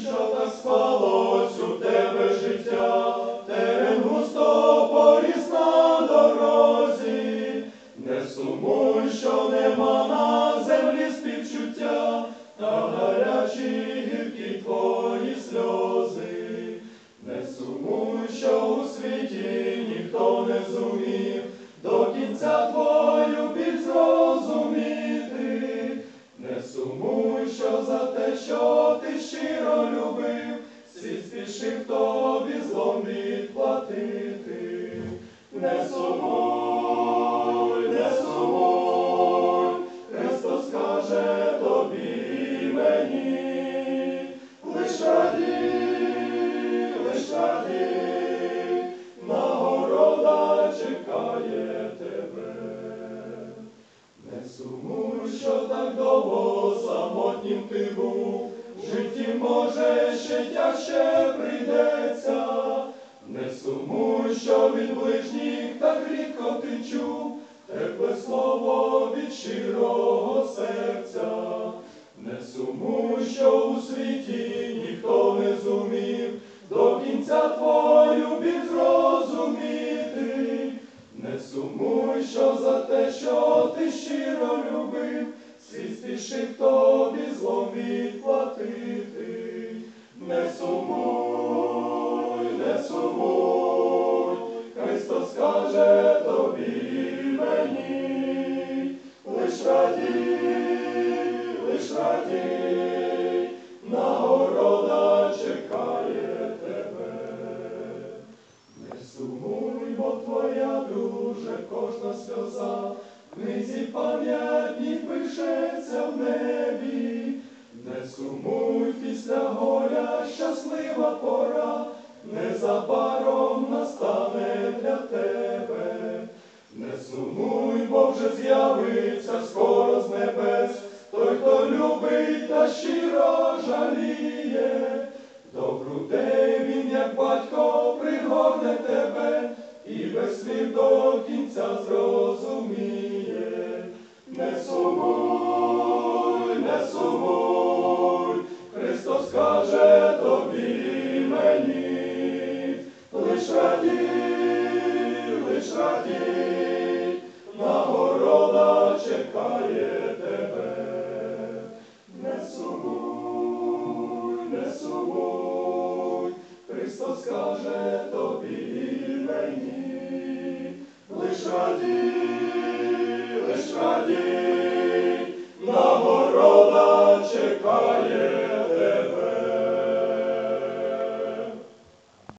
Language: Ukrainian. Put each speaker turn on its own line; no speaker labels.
що так спалось у тебе життя, терен густо поріс на дорозі, не сумуй, що нема на землі співчуття, та гарячі гіркі твої сльози, не сумуй, що у світі ніхто не зумів. До кінця твою те, що ти щиро любив, світ спішив тобі злом відплатити. Не сумуй, не сумуй, Христос каже тобі і мені, лиш радій, лиш радій, нагорода чекає тебе. Не сумуй, що так довго самотнім ти був, в житті може ще тяжче прийдеться. Не сумуй, що від ближніх так рідко ти чув, тепле слово від щирого серця. Не сумуй, що у світі ніхто не зумів до кінця твою біль зрозуміти. Не сумуй, що за те, що ти щиро любив, світ спішив тобі злом відплатити. Не сумуй, не сумуй, Христос каже тобі мені, лиш радій, лиш радій, нагорода чекає тебе. Не сумуй, бо твоя дуже кожна сльоза, в книзі пам'ятні пишеться в небі. Не сумуй після горя щаслива пора, незабаром настане для тебе. Не сумуй, бо вже з'явиться скоро з небес, той, хто любить та щиро жаліє. До грудей він, як батько, пригорне тебе і без слів до кінця лиш раді, нагорода чекає тебе, не сумуй, не сумуй, Христос каже тобі і мені.